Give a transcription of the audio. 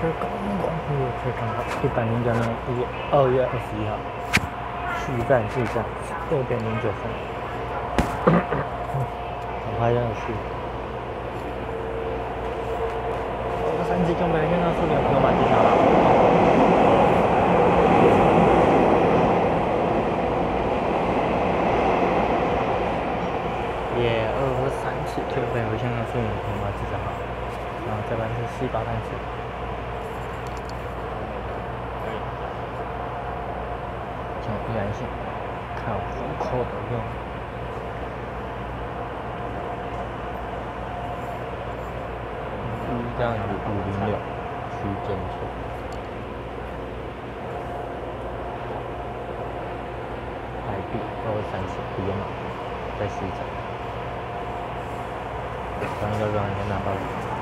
是刚刚又是刚好一百零九年一二月二十一号，续战续战六点零九分，很快要续。我三级准备现在是两票买进来了。耶，二和三次就被回香港顺利通过至少好，然后这边是四八单次。讲必然性，看虎口的用。一样五五零六区间车。台币二三十不用了，再试一下。刚刚刚刚拿到。